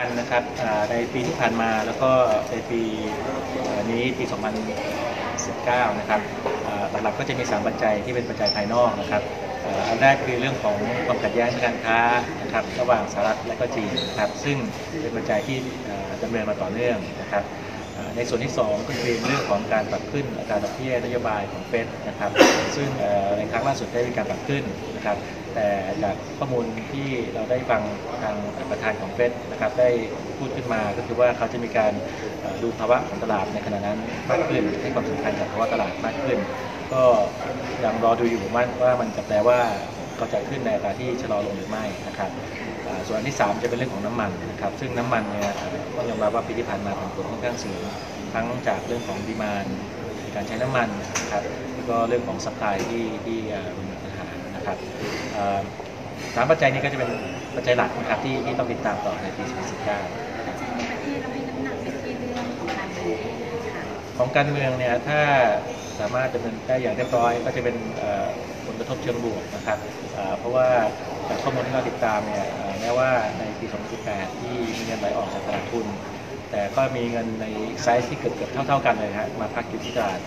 ันนะครับอ่าในปีที่ผ่านมาแล้วก็ในปีอ่อนี้ปี 2019 นะครับอ่าหลักๆก็จะมี 3 ปัจจัยที่เป็นปัจจัยภายนอกนะครับอ่าอันแรกคือเรื่องของความขัดแย้งทางการค้านะครับระหว่างสหรัฐและก็จีนนะครับซึ่งเป็นปัจจัยที่อ่าดำเนินมาต่อเนื่องนะครับอ่าในส่วนที่ 2 ก็คือเรื่องของการปรับขึ้นอัตราดอกเบี้ยนโยบายของเฟดนะครับซึ่งในครั้งล่าสุดได้มีการปรับขึ้นนะครับ แต่จากข้อมูลที่เราได้ฟังทางประธานของเฟดนะครับได้พูดขึ้นมาก็คือว่าเขาจะมีการดูภาวะของตลาดในขณะนั้นมากขึ้นให้ความสำคัญกับภาวะตลาดมากขึ้น ก็ยังรอดูอยู่ว่าว่ามันจะแปลว่าเขาจะขึ้นในอัตราที่ชะลอลงหรือไม่นะครับส่วนอันที่ 3 จะเป็นเรื่องของน้ำมันนะครับซึ่งน้ำมันเนี่ยต้องยอมรับว่าปีที่ผ่านมาผันผวนค่อนข้างสูงทั้งจากเรื่องของดีมานการใช้น้ำมันนะครับแล้วก็เรื่องของสปายที่ที่ปัญห นะครับสามปัจจัยนี้ก็จะเป็นปัจจัยหลักนะครับที่ที่ต้องติดตามต่อในปี 2019ในประเทศเราให้น้ำหนักไปที่เรื่องของการเมืองของการเมืองเนี่ยถ้าสามารถดำเนินได้อย่างเรียบร้อย ก็จะเป็นผลกระทบเชิงบวกนะครับเพราะว่าจากข้อมูลที่เราติดตามเนี่ยแม้ว่าในปี 2018 ที่มีเงินไหลออกจากตลาดทุน แต่ก็มีเงินในไซส์ที่เกือบเกือบเท่า ๆ กันเลยฮะมาพักอยู่ที่ตลาด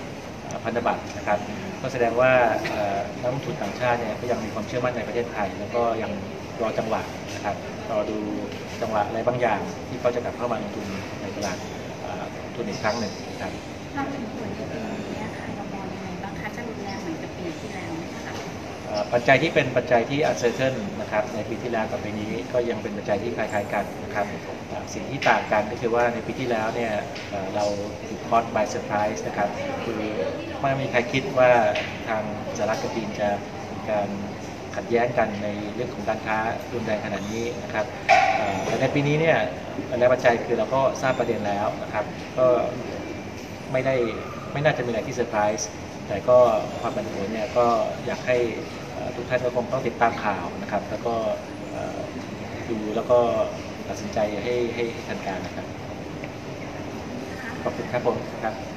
พันธบัตรนะครับ ก็แสดงว่านักลงทุนต่างชาติเนี่ยก็ยังมีความเชื่อมั่นในประเทศไทย แล้วก็ยังรอจังหวะนะครับรอดูจังหวะอะไรบางอย่าง ที่เขาจะกลับเข้ามาลงทุนในตลาดทุนอีกครั้งหนึ่งนะครับถ้าถึงผลในปีนี้ค่ะเรามอ ปัจจัยที่เป็นปัจจัยที่ uncertain นะครับในปีที่แล้วกับปีนี้ก็ยังเป็นปัจจัยที่คล้ายๆกันนะครับสิ่งที่ต่างกันก็คือว่าในปีที่แล้วเนี่ยเราถูกคอ t by surprise นะครับคือไม่มีใครคิดว่าทางสหรัฐกับจีนจะมีการขัดแย้งกันในเรื่องของการค้ารุนแรงขนาดนี้นะครับแต่ในปีนี้เนี่ยปัจจัยปัจจัยคือเราก็ทราบประเด็นแล้วนะครับ ก็ไม่ได้ไม่น่าจะมีอะไรที่เซอร์ไพรส์แต่ก็ความผันผวนเนี่ยก็อยากให้ ทุกท่านก็คงต้องติดตามข่าวนะครับ แล้วก็ดูแล้วก็ตัดสินใจให้ให้ให้ทันการนะครับ ขอบคุณครับผมครับ